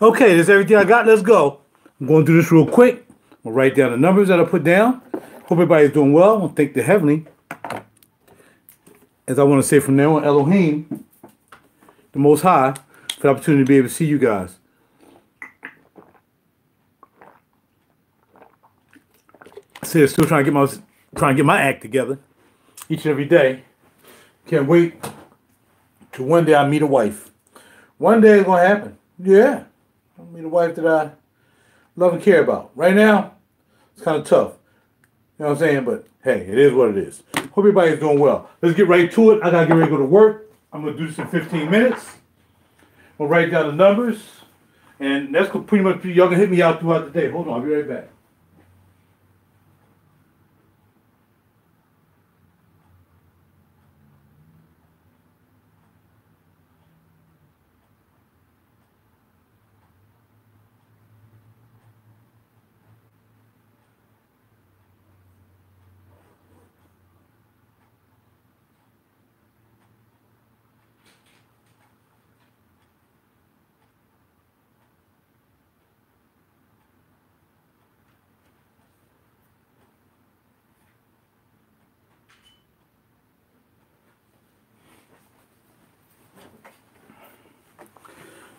Okay, that's everything I got. Let's go. I'm going do this real quick. To write down the numbers that I put down. Hope everybody's doing well. I thank the Heavenly. As I want to say from now on, Elohim, the Most High, for the opportunity to be able to see you guys. See, still trying to get my trying to get my act together each and every day. Can't wait to one day I meet a wife. One day it's gonna happen. Yeah, I'll meet a wife that I love and care about. Right now, it's kind of tough. You know what I'm saying? But hey, it is what it is. Hope everybody's doing well. Let's get right to it. I gotta get ready to go to work. I'm gonna do this in 15 minutes. We'll write down the numbers, and that's pretty much y'all can hit me out throughout the day. Hold on, I'll be right back.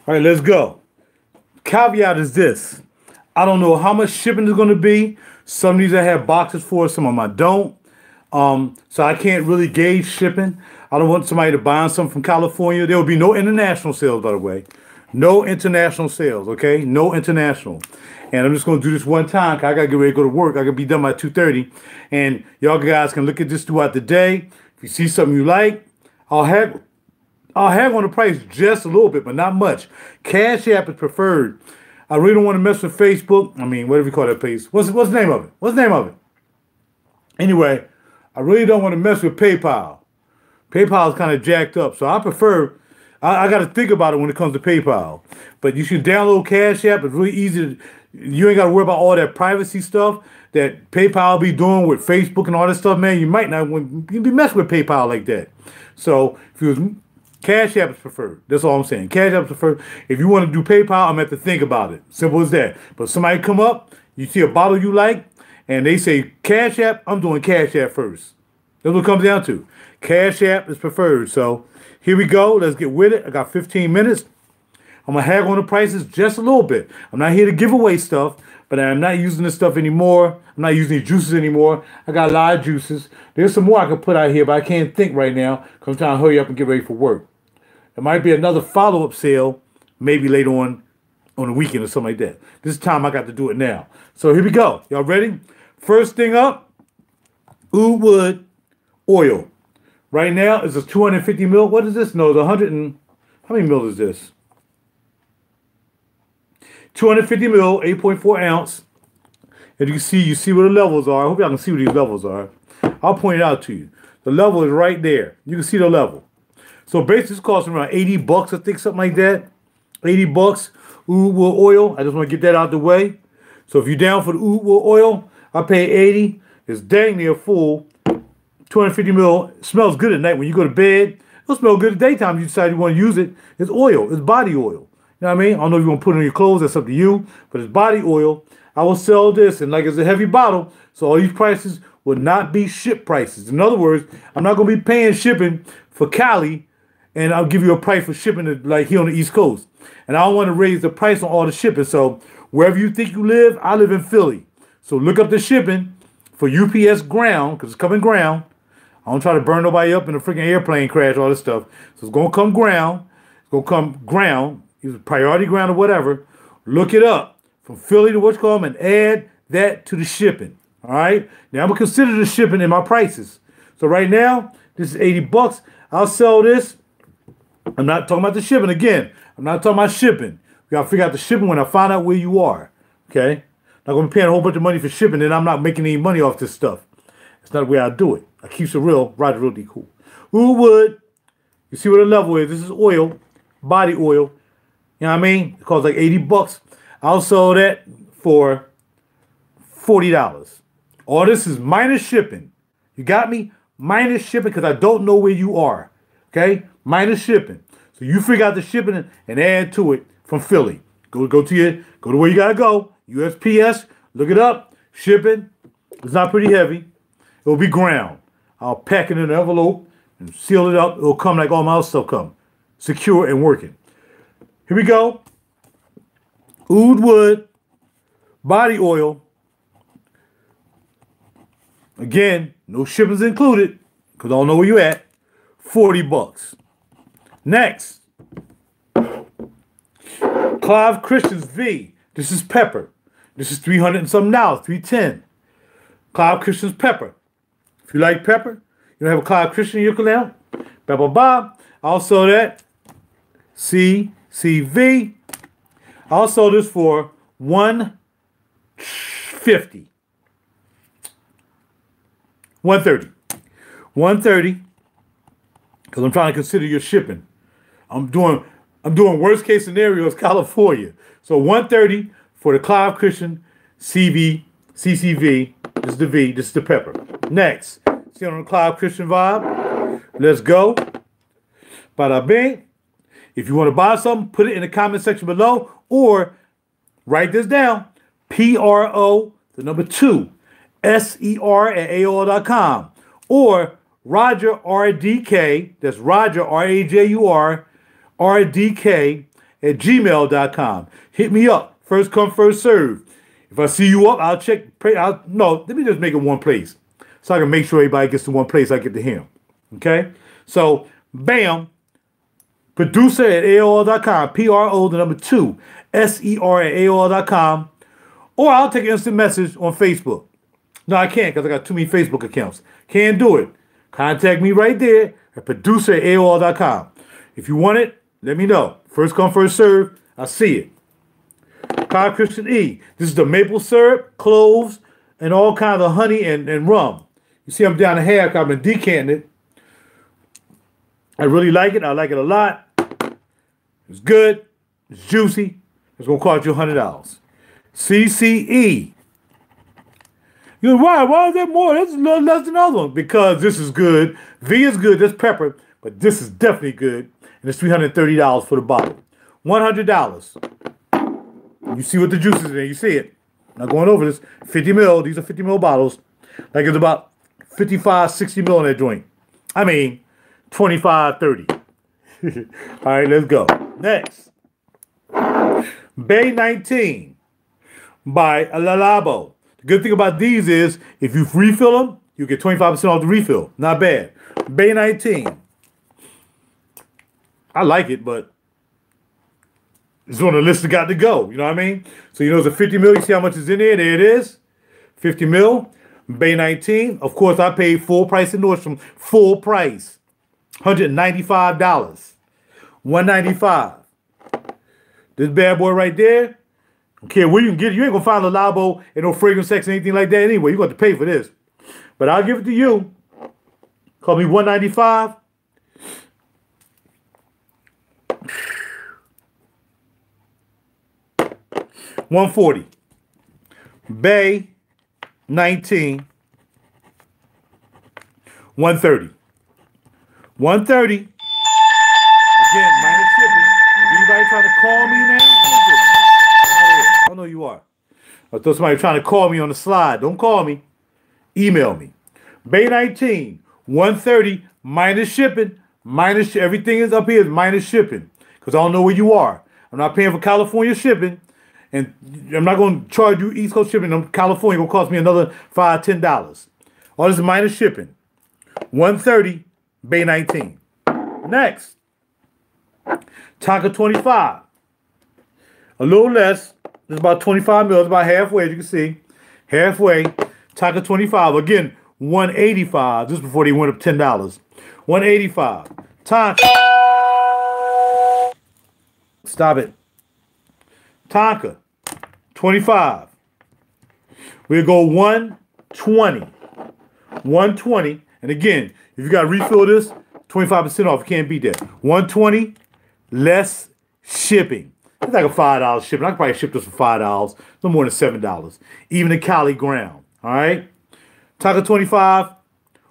All right, let's go. Caveat is this. I don't know how much shipping is going to be. Some of these I have boxes for, some of them I don't. Um, so I can't really gauge shipping. I don't want somebody to buy something from California. There will be no international sales, by the way. No international sales, okay? No international. And I'm just going to do this one time I got to get ready to go to work. I got to be done by 2.30. And y'all guys can look at this throughout the day. If you see something you like, I'll have I'll hang on the price just a little bit, but not much. Cash App is preferred. I really don't want to mess with Facebook. I mean, whatever you call that place. What's what's the name of it? What's the name of it? Anyway, I really don't want to mess with PayPal. PayPal is kind of jacked up, so I prefer. I, I got to think about it when it comes to PayPal. But you should download Cash App. It's really easy. To, you ain't got to worry about all that privacy stuff that PayPal be doing with Facebook and all that stuff, man. You might not want you be messing with PayPal like that. So if you was Cash App is preferred. That's all I'm saying. Cash App is preferred. If you want to do PayPal, I'm going to have to think about it. Simple as that. But somebody come up, you see a bottle you like, and they say Cash App, I'm doing Cash App first. That's what comes down to. Cash App is preferred. So here we go. Let's get with it. I got 15 minutes. I'm going to haggle on the prices just a little bit. I'm not here to give away stuff, but I'm not using this stuff anymore. I'm not using these juices anymore. I got a lot of juices. There's some more I could put out here, but I can't think right now because I'm trying to hurry up and get ready for work. There might be another follow-up sale, maybe later on on the weekend or something like that. This time I got to do it now. So here we go. Y'all ready? First thing up, Oud Wood oil. Right now it's a 250 mil. What is this? No, it's 100 and how many mil is this? 250 mil, 8.4 ounce. As you can see, you see where the levels are. I hope y'all can see where these levels are. I'll point it out to you. The level is right there. You can see the level. So basically, it's costing around 80 bucks, I think, something like that. 80 bucks. Oud oil. I just want to get that out the way. So if you're down for the Oud oil, I pay 80. It's dang near full. 250 mil. Smells good at night when you go to bed. It'll smell good at daytime. You decide you want to use it. It's oil. It's body oil. You know what I mean? I don't know if you want to put it on your clothes. That's up to you. But it's body oil. I will sell this. And like it's a heavy bottle. So all these prices will not be ship prices. In other words, I'm not going to be paying shipping for Cali and I'll give you a price for shipping like here on the East Coast. And I don't want to raise the price on all the shipping. So wherever you think you live, I live in Philly. So look up the shipping for UPS ground, because it's coming ground. I don't try to burn nobody up in a freaking airplane crash, all this stuff. So it's gonna come ground. It's gonna come ground, priority ground or whatever. Look it up from Philly to what's called and add that to the shipping. All right. Now I'm gonna consider the shipping in my prices. So right now, this is 80 bucks. I'll sell this I'm not talking about the shipping again. I'm not talking about shipping. We gotta figure out the shipping when I find out where you are. Okay? I'm not gonna be paying a whole bunch of money for shipping and I'm not making any money off this stuff. That's not the way I do it. I keep it real, ride really cool. Who would? You see what the level is? This is oil, body oil. You know what I mean? It costs like 80 bucks. I'll sell that for $40. All this is minus shipping. You got me? Minus shipping because I don't know where you are. Okay? minus shipping. So you figure out the shipping and add to it from Philly. Go go to your go to where you gotta go. USPS, look it up. Shipping. It's not pretty heavy. It'll be ground. I'll pack it in an envelope and seal it up. It'll come like all my other stuff come. Secure and working. Here we go. Oud wood, body oil. Again, no shipping's included, because I don't know where you at. 40 bucks. Next. Clive Christians V. This is pepper. This is 300 and something dollars, 310. Clive Christians pepper. If you like pepper, you don't have a Clive Christian in your canal. Bob. Also that CCV. Also this for 150. 130. 130. Because I'm trying to consider your shipping. I'm doing I'm doing worst case scenarios California. So 130 for the Clive Christian CV, CCV. This is the V, this is the pepper. Next, see on the Clive Christian vibe. Let's go. Bada bing. If you want to buy something, put it in the comment section below or write this down. P-R-O, the number two, S-E-R at AOL.com. Or Roger R-D-K, that's Roger R-A-J-U-R, R-D-K at gmail.com. Hit me up. First come, first serve. If I see you up, I'll check. Pray, I'll, no, let me just make it one place. So I can make sure everybody gets to one place. I get to him. Okay? So, bam. Producer at AOL.com. P-R-O, the number two. S-E-R at AOL.com. Or I'll take an instant message on Facebook. No, I can't because I got too many Facebook accounts. Can't do it. Contact me right there at producer at AOL.com. If you want it, let me know. First come, first serve. I'll see it. Clive Christian E. This is the maple syrup, cloves, and all kinds of honey and, and rum. You see, I'm down the half. I've been decanting it. I really like it. I like it a lot. It's good. It's juicy. It's to cost you $100. CCE. You know, why? Why is that more? That's less than the other one. Because this is good. V is good. That's pepper. But this is definitely good. And it's $330 for the bottle. $100. You see what the juice is in. You see it. Not going over this. 50 mil. These are 50 mil bottles. Like it's about 55, 60 mil in that joint. I mean, 25, 30. All right, let's go. Next. Bay 19 by Le Labo. The good thing about these is if you refill them, you get 25% off the refill. Not bad. Bay 19. I like it, but it's on the list that got to go. You know what I mean? So you know it's a 50 mil. You see how much is in there? There it is. 50 mil. Bay 19. Of course, I paid full price in Nordstrom. Full price. $195. 195 This bad boy right there. Don't where you can get it. You ain't gonna find a Labo and no Fragrance X or anything like that anyway. You got to pay for this. But I'll give it to you. Call me 195 140. Bay 19. 130. 130. Again, minus shipping. Is anybody trying to call me now? I don't know you are. I thought somebody trying to call me on the slide. Don't call me. Email me. Bay 19, 130 minus shipping. Minus everything is up here is minus shipping. Because I don't know where you are. I'm not paying for California shipping and I'm not going to charge you East Coast shipping. I'm California going to cost me another five, ten dollars. All this is minus shipping. 130, Bay 19. Next, Tonka 25. A little less. It's about 25 mils, about halfway, as you can see. Halfway. Tonka 25. Again, 185. Just before they went up $10. 185. Tonka. Stop it. Tonka, 25. We'll go 120. 120. And again, if you got to refill this, 25% off. You can't beat that. 120 less shipping. It's like a $5 shipping. I could probably ship this for $5. No more than $7. Even the Cali ground. All right? Tonka 25,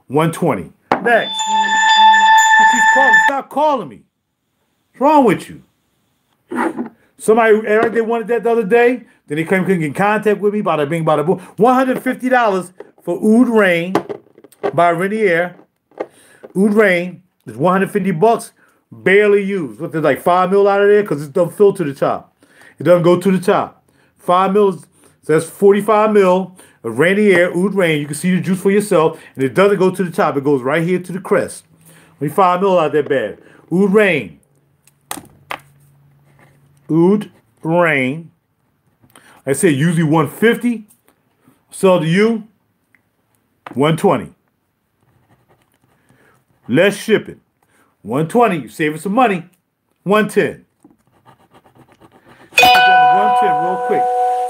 120. Next. Calling. Stop calling me. What's wrong with you? Somebody like they wanted that the other day. Then they came couldn't get in contact with me. Bada bing, bada boom. One hundred fifty dollars for Oud Rain by Renier. Oud Rain is one hundred fifty bucks. Barely used. What there's like five mil out of there because it doesn't fill to the top. It doesn't go to the top. Five mils. So that's forty five mil of Rainier Oud Rain. You can see the juice for yourself, and it doesn't go to the top. It goes right here to the crest. Only five mil out that bad. Oud Rain. Oud Rain. I said usually 150. Sell to you 120. Less shipping. 120. you're saving some money. 110. 110 real quick.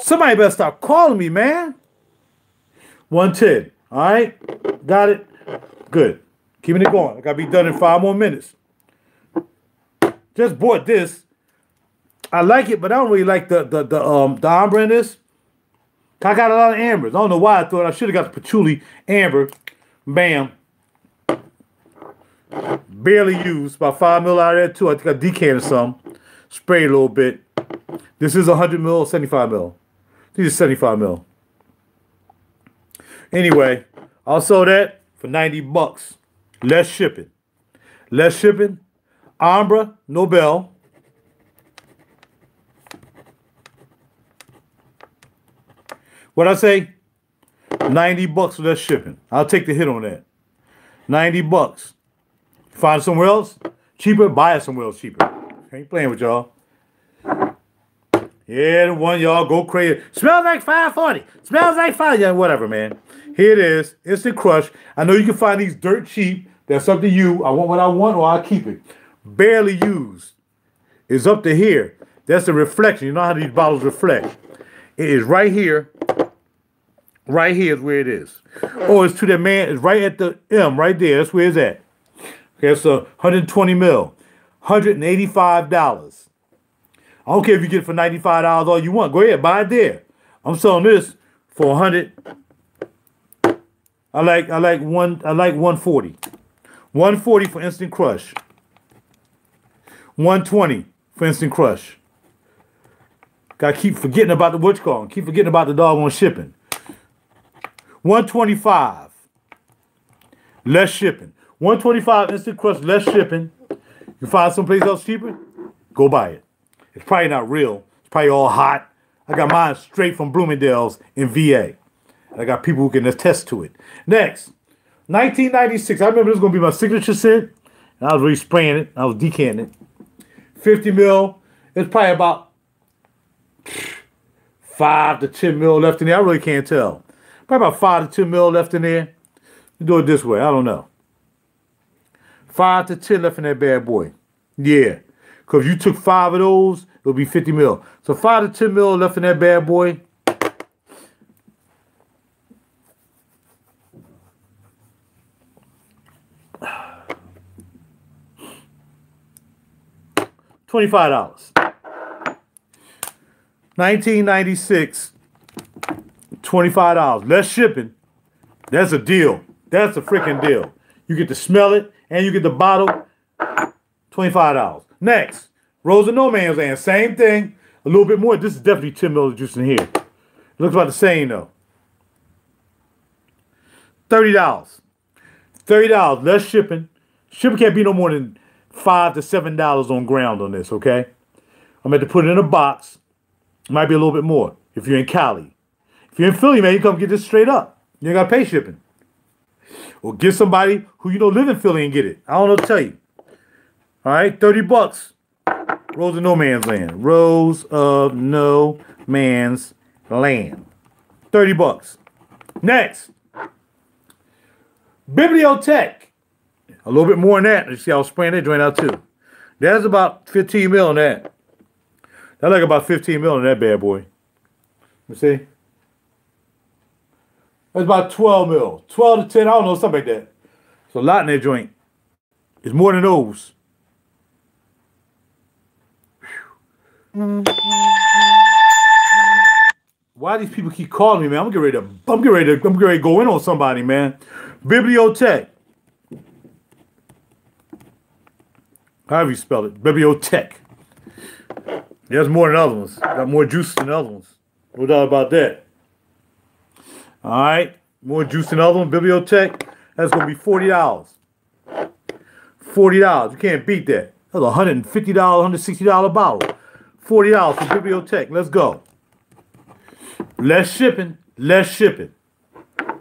Somebody better stop calling me, man. 110. All right? Got it? Good. Keeping it going. I gotta be done in five more minutes. Just bought this. I like it, but I don't really like the the the um the amber in this. I got a lot of ambers. I don't know why I thought I should have got the patchouli amber. Bam. Barely used. About five mil out of there too. I think I decanted some. Sprayed a little bit. This is 100 mil, 75 mil. These are 75 mil. Anyway, I'll sell that for 90 bucks. Less shipping. Less shipping. Ambra, Nobel. What I say? 90 bucks less shipping. I'll take the hit on that. 90 bucks. Find somewhere else cheaper, buy it somewhere else cheaper. ain't playing with y'all. Yeah, the one y'all go crazy. Smells like 540. Smells like 5. Yeah, whatever, man. Here it is. Instant Crush. I know you can find these dirt cheap. That's up to you. I want what I want or I'll keep it. Barely used. It's up to here. That's the reflection. You know how these bottles reflect. It is right here Right here is where it is. Oh, it's to the man. It's right at the M, right there. That's where it's at. Okay, so 120 mil, 185 dollars. I don't care if you get it for 95 dollars all you want. Go ahead, buy it there. I'm selling this for 100. I like I like one I like 140. 140 for instant crush. 120 for instant crush. Gotta keep forgetting about the what's called. Keep forgetting about the dog on shipping. 125 less shipping. 125 instant crush less shipping. You find someplace else cheaper, go buy it. It's probably not real. It's probably all hot. I got mine straight from Bloomingdale's in VA. I got people who can attest to it. Next, 1996. I remember this was gonna be my signature scent. And I was really spraying it. I was decanting it. 50 mil. It's probably about five to 10 mil left in there. I really can't tell. Probably about five to ten mil left in there. You do it this way. I don't know. Five to ten left in that bad boy. Yeah. Because if you took five of those, it'll be 50 mil. So five to 10 mil left in that bad boy. Twenty-five dollars. 1996 $25. Less shipping. That's a deal. That's a freaking deal. You get to smell it and you get the bottle. $25. Next, Rose of No Man's Land. Same thing. A little bit more. This is definitely 10 ml of juice in here. looks about the same though. $30. $30. Less shipping. Shipping can't be no more than five to seven dollars on ground on this, okay? I'm going to put it in a box. Might be a little bit more if you're in Cali. If you're in Philly, man, you come get this straight up. You ain't got to pay shipping. Or get somebody who you know live in Philly and get it. I don't know to tell you. All right, 30 bucks. Rose of No Man's Land. Rose of No Man's Land. 30 bucks. Next. Bibliotech. A little bit more than that. You see, I was spraying that joint out too. That's about 15 mil on that. That's like about 15 mil on that bad boy. You see? That's about 12 mil. 12 to 10, I don't know, something like that. It's a lot in that joint. It's more than those. Why these people keep calling me, man? I'm getting ready to, I'm getting ready to, I'm getting ready to go in on somebody, man. Bibliotech. However you spell it. Bibliotech. There's more than other ones. Got more juice than other ones. No doubt about that. All right. More juice than other one. Bibliotech. That's to be $40. $40. You can't beat that. That's a $150, $160 bottle. $40 for Bibliotech. Let's go. Less shipping. Less shipping.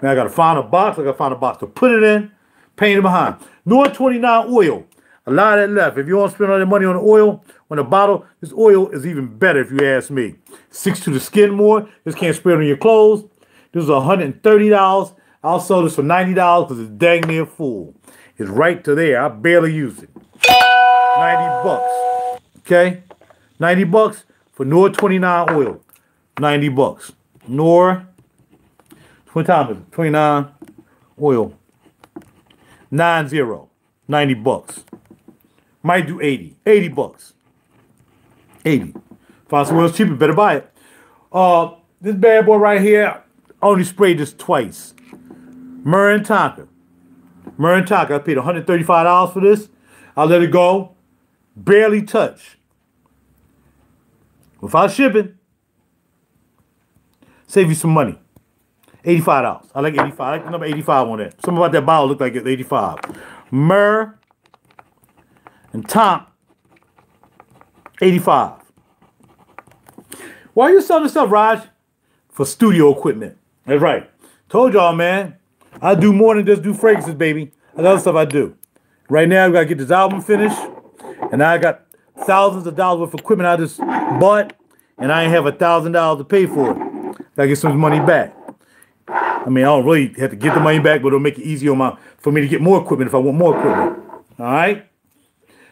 Now I got to find a box. I got to find a box to put it in. Paint it behind. Nor 29 oil. A lot of that left. If you to spend all that money on oil, on the bottle, this oil is even better if you ask me. Six to the skin more. This can't spray on your clothes. This is $130. I'll sell this for $90 because it's dang near full. It's right to there. I barely use it. 90 bucks. Okay? 90 bucks for Nor 29 oil. 90 bucks. Nor, 20 times 29 oil. 90. 90 bucks. Might do 80. 80 bucks. 80. Find somewhere else cheaper, better buy it. Uh, this bad boy right here, I only sprayed this twice. Myrrh and Tonka. Myrrh and Tonka, I paid $135 for this. I let it go. Barely touch. Without shipping, save you some money. $85. I like 85. I like the number 85 on that. Something about that bottle looked like it's 85. Myrrh and Tom, 85. Why are you selling stuff, Raj? For studio equipment. That's right. Told y'all, man. I do more than just do fragrances, baby. I got other stuff I do. Right now, I gotta get this album finished, and I got thousands of dollars worth of equipment I just bought, and I ain't have a thousand dollars to pay for it. Gotta get some money back. I mean, I don't really have to get the money back, but it'll make it easier on my, for me to get more equipment if I want more equipment. All right.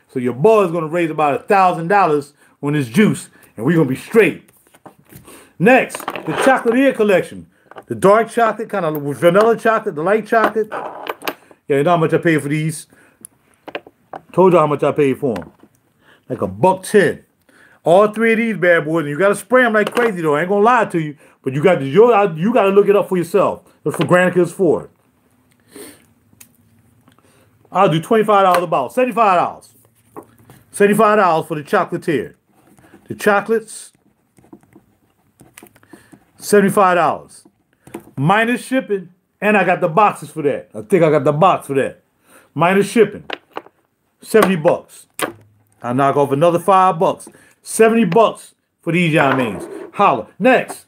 So your boy is gonna raise about a thousand dollars on this juice, and we're gonna be straight. Next, the chocolatier collection. The dark chocolate, kind of vanilla chocolate, the light chocolate. Yeah, you know how much I paid for these? Told you how much I paid for them. Like a buck ten. All three of these bad boys, and you gotta spray them like crazy though. I ain't gonna lie to you, but you got to you, gotta look it up for yourself. That's for Granicus for. I'll do $25 a bottle, $75. $75 for the chocolatier. The chocolates, $75. Minus shipping, and I got the boxes for that. I think I got the box for that. Minus shipping, 70 bucks. I knock off another five bucks. 70 bucks for these means. Holla. Next.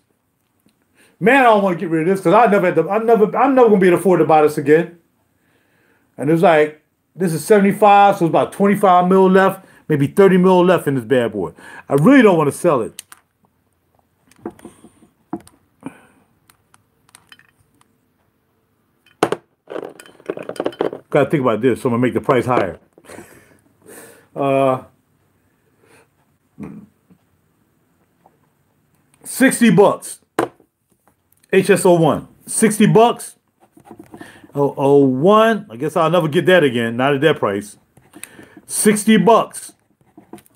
Man, I don't want to get rid of this because I never had to, I never I'm never gonna be able to afford to buy this again. And it was like, this is 75, so it's about 25 mil left maybe 30 mil left in this bad boy. I really don't want to sell it. Gotta think about this, so I'm gonna make the price higher. Uh, 60 bucks. HSO1. 60 bucks. Oh, oh, one. I guess I'll never get that again. Not at that price. 60 bucks.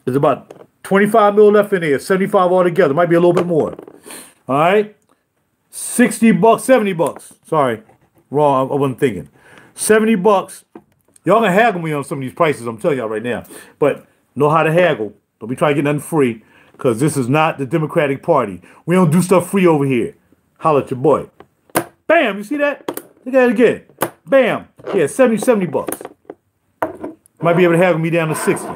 There's about 25 mil left in here, 75 altogether. Might be a little bit more. All right. 60 bucks, 70 bucks. Sorry. Wrong. I wasn't thinking. 70 bucks. Y'all can haggle me on some of these prices, I'm telling y'all right now. But know how to haggle. Don't be trying to get nothing free. Because this is not the Democratic Party. We don't do stuff free over here. Holla at your boy. Bam! You see that? Look at it again. Bam! Yeah, 70, 70 bucks. Might be able to haggle me down to 60.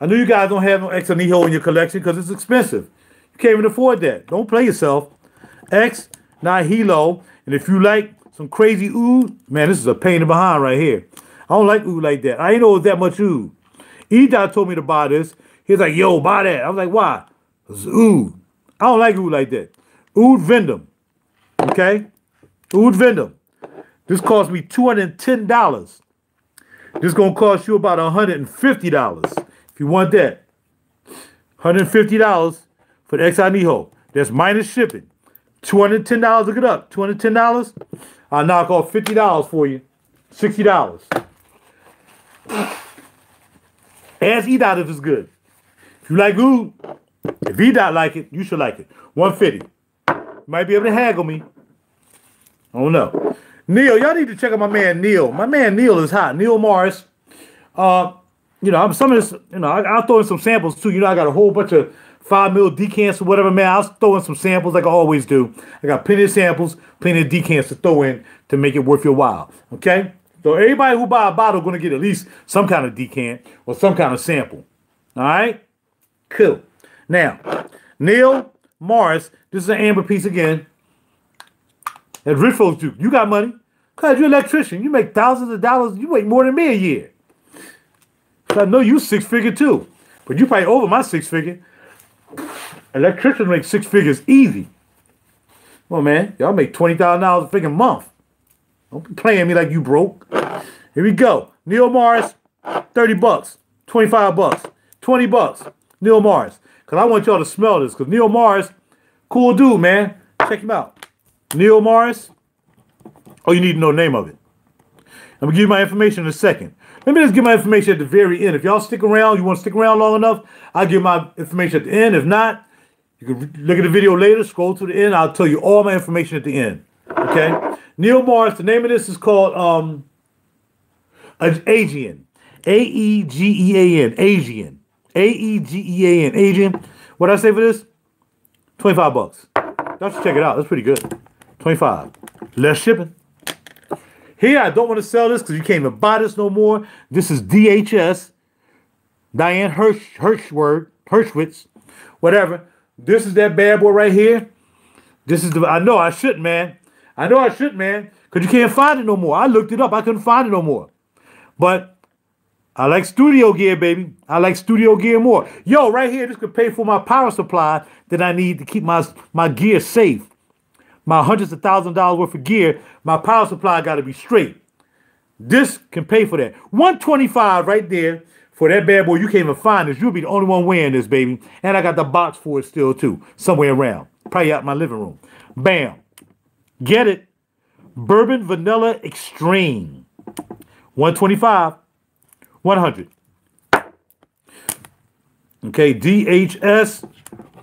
I know you guys don't have no Ex Nihilo in your collection because it's expensive. You can't even afford that. Don't play yourself. Ex Nihilo. And if you like some crazy ooh. man, this is a pain in the behind right here. I don't like ooh like that. I ain't know that much oud. Edot told me to buy this. He's like, yo, buy that. I was like, why? It's oud. I don't like ooh like that. Oud Vendôme. Okay? Oud Vendôme. This cost me $210. This to cost you about $150. If you want that, $150 for the Ex Nihilo. That's minus shipping. $210, look it up. $210. I'll knock off $50 for you. $60. Ask E-Dot if it's good. If you like oud, if E-Dot like it, you should like it. 150 Might be able to haggle me. I don't know. Neil, y'all need to check out my man Neil. My man Neil is hot. Neil Morris. Uh, you know, I'm some of this, you know, I, will throw in some samples too. You know, I got a whole bunch of five mil decants or whatever, man. I'll throw in some samples like I always do. I got plenty of samples, plenty of decants to throw in to make it worth your while. Okay? So everybody who buy a bottle gonna get at least some kind of decant or some kind of sample. All right? Cool. Now, Neil Morris, this is an amber piece again. At Rich Folks Juke, you got money. Cause you're an electrician. You make thousands of dollars. You make more than me a year. I know you six figure too. But you probably over my six figure. Electricians make six figures easy. Well, man, y'all make twenty thousand dollars a freaking month. Don't be playing me like you broke. Here we go. Neil Morris, 30 bucks, 25 bucks, 20 bucks. Neil Morris. Because I want y'all to smell this. Because Neil Morris, cool dude, man. Check him out. Neil Morris. Oh, you need to know the name of it. I'm to give you my information in a second. Let me just give my information at the very end. If y'all stick around, you want to stick around long enough, I'll give my information at the end. If not, you can look at the video later, scroll to the end. I'll tell you all my information at the end. Okay? Neil Morris, the name of this is called um Aegean. A E G E A N. Aegean. A E G E A N. Aegean. What I say for this? 25 bucks. Y'all should check it out. That's pretty good. 25. Less shipping. Here, I don't want to sell this because you can't even buy this no more. This is DHS. Diane Hirsch, Hirschword, Hirschwitz, whatever. This is that bad boy right here. This is the, I know I shouldn't, man. I know I should, man, because you can't find it no more. I looked it up. I couldn't find it no more. But I like studio gear, baby. I like studio gear more. Yo, right here, this could pay for my power supply that I need to keep my, my gear safe. My hundreds of thousand dollars worth of gear, my power supply got to be straight. This can pay for that. 125 right there for that bad boy. You can't even find this. You'll be the only one wearing this, baby. And I got the box for it still, too, somewhere around. Probably out my living room. Bam. Get it. Bourbon Vanilla Extreme. 125. 100. Okay, DHS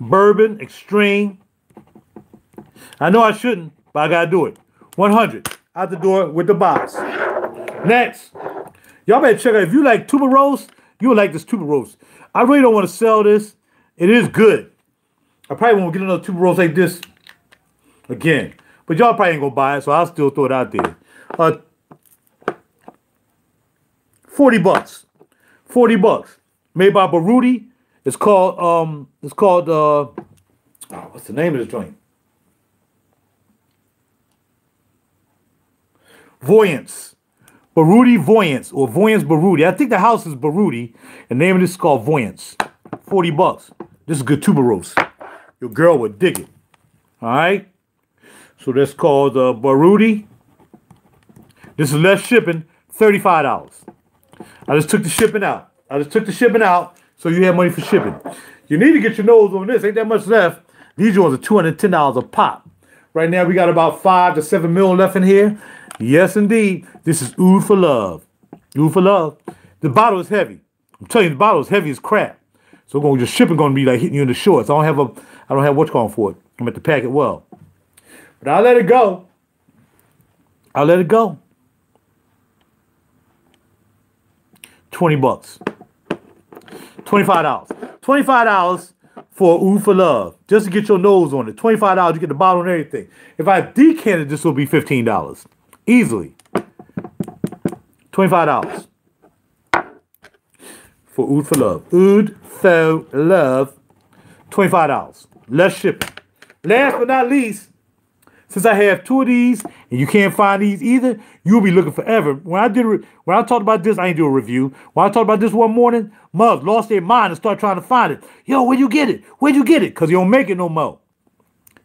Bourbon Extreme. I know I shouldn't, but I gotta do it. 100. Out the door with the box. Next. Y'all better check out. If you like tuberose, you'll like this tuberose. I really don't want to sell this. It is good. I probably won't get another tuberose like this again. But y'all probably ain't gonna buy it, so I'll still throw it out there. Uh, 40 bucks. 40 bucks. Made by Baruti. It's called um it's called uh oh, what's the name of this joint? Voyance. Baruti Voyance or Voyance Baruti. I think the house is Baruti. The name of this is called Voyance. 40 bucks. This is good tuberose. Your girl would dig it. All right. So that's called uh, Baruti. This is less shipping, $35. I just took the shipping out. I just took the shipping out so you have money for shipping. You need to get your nose on this. Ain't that much left. These ones are $210 a pop. Right now we got about five to seven mil left in here. Yes, indeed. This is Oud for Love. Oud for Love. The bottle is heavy. I'm telling you, the bottle is heavy as crap. So gonna just shipping gonna be like hitting you in the shorts. I don't have a I don't have what's going for it. I'm at to pack it well. But I'll let it go. I'll let it go. 20 bucks. $25. $25 for Oud for Love. Just to get your nose on it. $25, you get the bottle and everything. If I decanted, this will be $15. Easily. $25. For Oud for Love. Oud for Love. $25. Less shipping. Last but not least, since I have two of these and you can't find these either, you'll be looking forever. When I did when I talked about this, I ain't do a review. When I talked about this one morning, mugs lost their mind and started trying to find it. Yo, where'd you get it? Where'd you get it? Because you don't make it no more.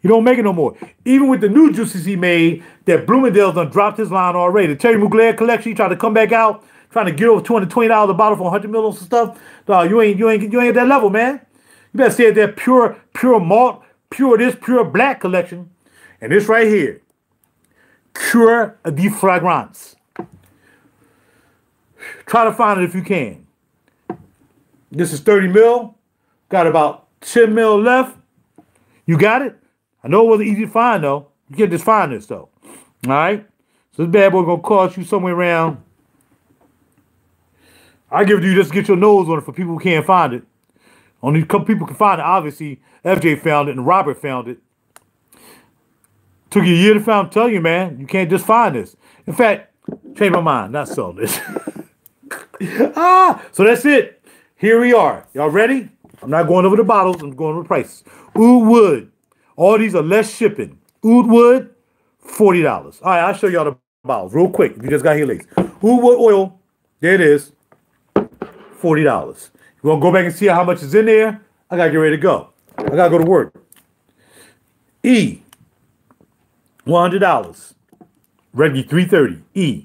You don't make it no more. Even with the new juices he made, that Bloomingdale's done dropped his line already. The Terry Mugler collection, he tried to come back out, trying to get over $220 a bottle for 100 mils and stuff. You ain't you ain't you ain't at that level, man. You better stay at that pure, pure malt, pure this, pure black collection. And this right here, Cure de Fragrance. Try to find it if you can. This is 30 mil. Got about 10 mil left. You got it? I know it wasn't easy to find though. You can't just find this though. All right? So this bad boy gonna cost you somewhere around. I give it to you just to get your nose on it for people who can't find it. Only a couple people can find it. Obviously, FJ found it and Robert found it. Took you a year to find. I'm telling you, man, you can't just find this. In fact, change my mind. Not sell this. ah, so that's it. Here we are. Y'all ready? I'm not going over the bottles. I'm going over the prices. Oud wood. All these are less shipping. Oud wood, forty dollars. All right, I'll show y'all the bottles real quick. You just got here late. Oud wood oil. There it is. Forty dollars. You want to go back and see how much is in there? I gotta get ready to go. I gotta go to work. E. One hundred dollars. Reggie three thirty. E.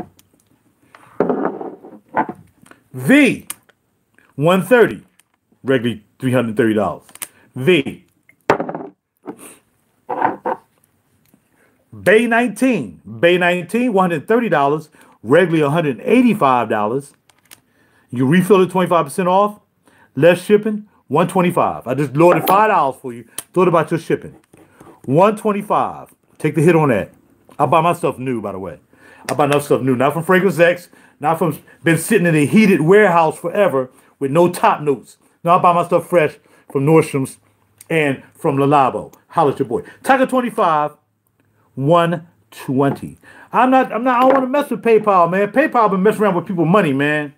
V. One thirty. Regularly three hundred thirty dollars. V. Bay 19. Bay 19, $130. Regularly $185. You refill it 25% off. Less shipping, 125 I just loaded $5 for you. Thought about your shipping. 125 Take the hit on that. I buy my stuff new, by the way. I buy enough stuff new. Not from Fragrance X. Not from been sitting in a heated warehouse forever with no top notes. No, I buy my stuff fresh from Nordstrom's and from Le Labo. Holla at your boy. Tiger 25, 120. I'm not, I'm not, I don't want to mess with PayPal, man. PayPal been messing around with people money, man.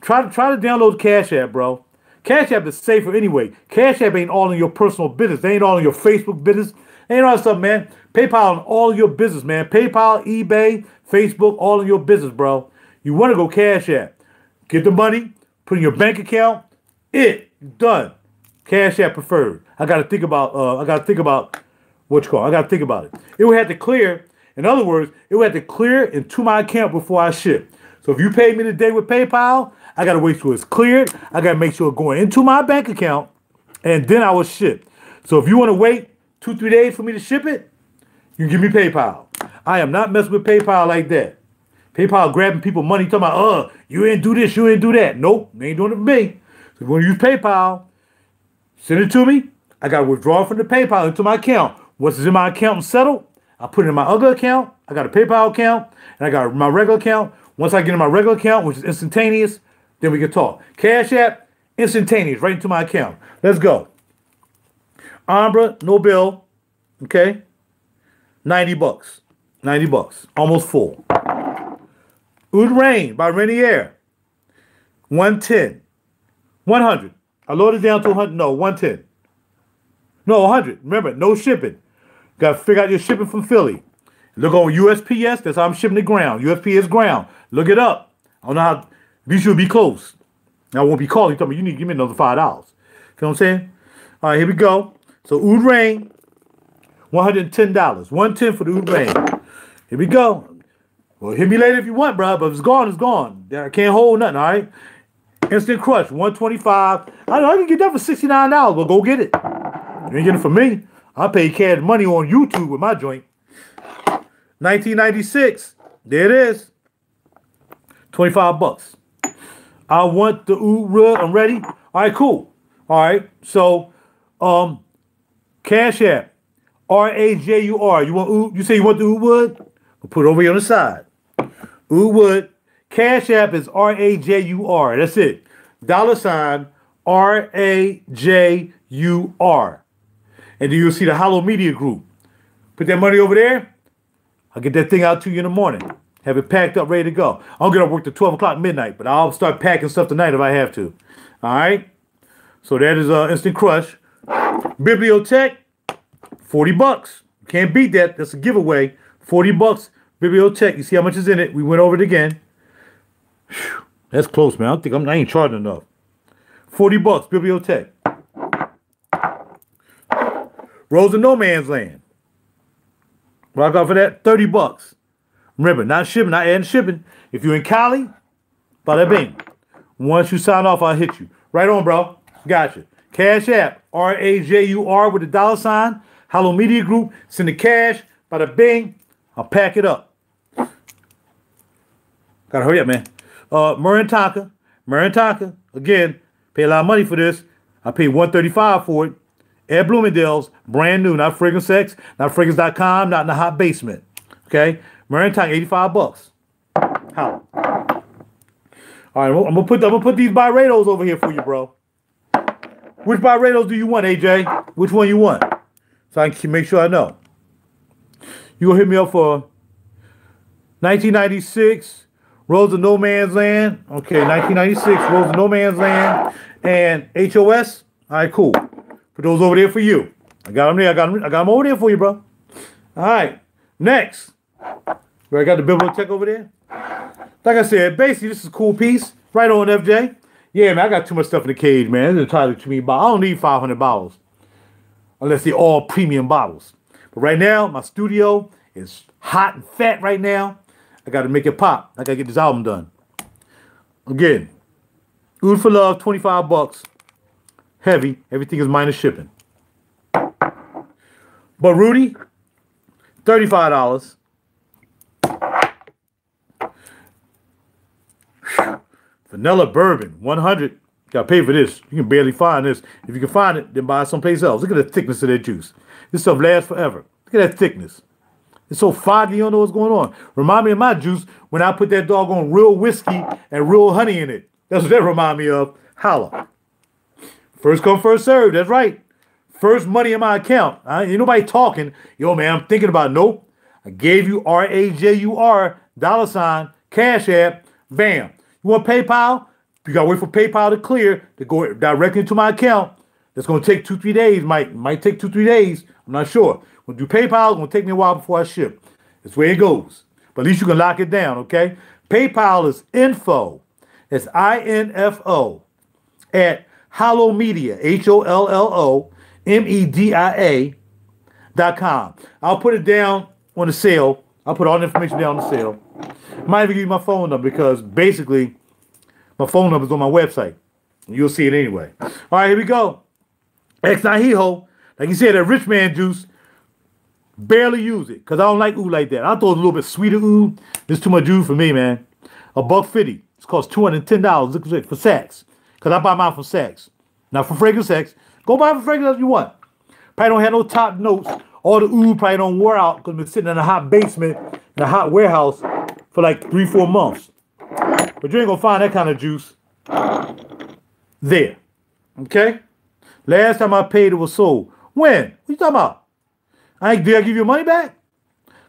Try to try to download Cash App, bro. Cash App is safer anyway. Cash App ain't all in your personal business. They ain't all in your Facebook business. They ain't all that stuff, man. PayPal in all your business, man. PayPal, eBay, Facebook, all in your business, bro. You want to go Cash App. Get the money, put in your bank account. It done. Cash App preferred. I got to think about. Uh, I got to think about what you call. I got to think about it. It would have to clear. In other words, it would have to clear into my account before I ship. So if you pay me today with PayPal, I gotta wait till it's cleared. I gotta make sure it's going into my bank account, and then I will ship. So if you want to wait two, three days for me to ship it, you give me PayPal. I am not messing with PayPal like that. PayPal grabbing people money, talking about, uh, you ain't do this, you ain't do that. Nope, they ain't doing it for me. So if you want to use PayPal, send it to me. I got to withdraw from the PayPal into my account. Once it's in my account and settled, I put it in my other account. I got a PayPal account, and I got my regular account. Once I get in my regular account, which is instantaneous, then we can talk. Cash App, instantaneous, right into my account. Let's go. Ambra, no bill. Okay. 90 bucks. 90 bucks. Almost full. Oud Rain by Renier. 110. 100. I loaded down to 100. No, 110. No, 100. Remember, no shipping. Got to figure out your shipping from Philly. Look on USPS. That's how I'm shipping the ground. USPS ground. Look it up. I don't know how. These should be close. I won't be calling. You tell me you need to give me another $5. Feel what I'm saying? All right, here we go. So, Oud Rain, $110. 110 for the Oud Rain. Here we go. Well, hit me later if you want, bro. But if it's gone, it's gone. I can't hold nothing, all right? Instant Crush, 125 I know I can get that for $69, but go get it. You ain't getting it for me. I pay cash money on YouTube with my joint. 1996. There it is. 25 bucks. I want the Oud I'm ready. All right, cool. All right. So, um, Cash App. R-A-J-U-R. You want Oud? You say you want the wood? We'll put it over here on the side. Wood. Cash App is R-A-J-U-R. That's it. Dollar sign R-A-J-U-R. And then you'll see the Hollomedia Group. Put that money over there. I'll get that thing out to you in the morning. Have it packed up, ready to go. Get up work to 12 o'clock midnight, but I'll start packing stuff tonight if I have to. All right? So that is uh, Instant Crush. Bibliothèque, 40 bucks. Can't beat that. That's a giveaway. 40 bucks. Bibliothèque. You see how much is in it? We went over it again. Whew. That's close, man. I think I'm, I ain't charging enough. 40 bucks. Bibliothèque. Rose of No Man's Land. Rock off for that. 30 bucks. Remember, not shipping, not adding shipping. If you're in Cali, bada bing. Once you sign off, I'll hit you. Right on, bro. Gotcha. Cash App, R A J U R with a dollar sign. Hollomedia Group. Send the cash. Bada bing. I'll pack it up. Gotta hurry up, man. Uh, Myrrh and Tonka. Murantanka. Again, pay a lot of money for this. I paid 135 for it. Ed Bloomingdale's, brand new, not Fragrance X, not fragrance.com, not in the hot basement. Okay? Myrrh and Tonka, 85 bucks. How? All right, I'm gonna put I'm gonna put these Byredos over here for you, bro. Which Byredos do you want, AJ? Which one you want? So I can make sure I know. You gonna hit me up for 1996 Rose of No Man's Land. Okay, 1996 Rose of No Man's Land and HOS. All right, cool. Put those over there for you. I got them there. I got them. I got them over there for you, bro. All right. Next, where I got the bibliothèque over there. Like I said, basically this is a cool piece. Right on, FJ. Yeah, man, I got too much stuff in the cage, man. It's entirely to me, I don't need 500 bottles unless they're all premium bottles. But right now, my studio is hot and fat right now. I got to make it pop. I got to get this album done. Again, Oud for Love, 25 bucks. Heavy. Everything is minus shipping. But Rudy, $35. Vanilla bourbon, 100. Gotta pay for this. You can barely find this. If you can find it, then buy it someplace else. Look at the thickness of that juice. This stuff lasts forever. Look at that thickness. It's so foggy, you don't know what's going on. Remind me of my juice when I put that doggone real whiskey and real honey in it. That's what that remind me of. Holla. First come, first serve. That's right. First money in my account. I, ain't nobody talking. Yo, man, I'm thinking about it. Nope. I gave you R A J U R dollar sign Cash App. Bam. You want PayPal? You gotta wait for PayPal to clear to go directly into my account. That's gonna take two, three days. Might might take two, three days. I'm not sure. When do PayPal, it's gonna take me a while before I ship. That's where it goes. But at least you can lock it down, okay? PayPal is info. It's I-N-F-O at Hollomedia, H-O-L-L-O M-E-D-I-A dot com. I'll put it down on the sale. I'll put all the information down on the sale. Might even give you my phone number because basically my phone number is on my website. You'll see it anyway. All right, here we go. Ex Nihilo. Like you said, that rich man juice. Barely use it because I don't like oud like that. I thought a little bit sweeter oud. This too much oud for me, man. A buck fifty. It's cost two hundred ten dollars Look at it for Saks because I buy mine from Saks, not for fragrance Saks. Go buy for fragrance if you want. Probably don't have no top notes. All the oud probably don't wear out because it's sitting in a hot basement in a hot warehouse for like three, four months. But you ain't gonna find that kind of juice there. Okay? Last time I paid it was sold. When? What you talking about? I did I give you money back?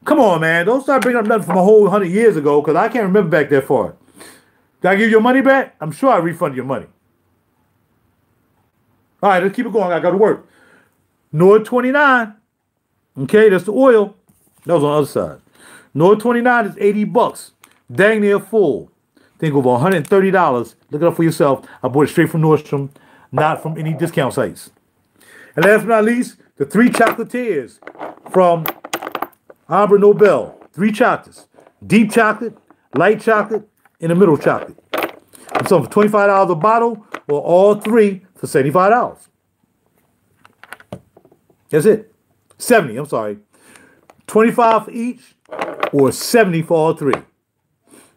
Come on, man. Don't start bringing up nothing from a whole hundred years ago because I can't remember back that far. Did I give you your money back? I'm sure I refunded your money. All right, let's keep it going. I got to work. Noir 29. Okay, that's the oil. That was on the other side. Noir 29 is 80 bucks. Dang near full. Think over $130. Look it up for yourself. I bought it straight from Nordstrom, not from any discount sites. And last but not least, the three chocolatiers from Amber Nobel. Three chocolates. Deep chocolate, light chocolate, and the middle chocolate. I'm selling for $25 a bottle or all three for $75. That's it. 70, I'm sorry. 25 for each or 70 for all three.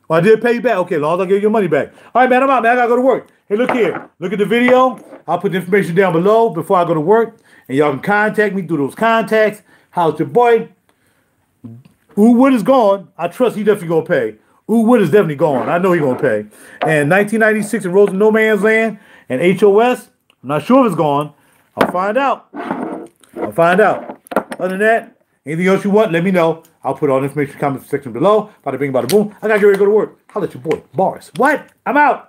Well, I did pay you back. Okay, long as I give you your money back. All right, man, I'm out, man. I gotta go to work. Hey, look here. Look at the video. I'll put the information down below before I go to work. And y'all can contact me through those contacts. How's your boy? Oud Wood is gone. I trust he definitely gonna pay. Oud Wood is definitely gone. I know he gonna pay. And 1996 in Rose No Man's Land and HOS. I'm not sure if it's gone. I'll find out. I'll find out. Other than that, anything else you want, let me know. I'll put all information in the comment section below. Bada bing, bada boom. I gotta get ready to go to work. I'll let your boy, Boris. What? I'm out.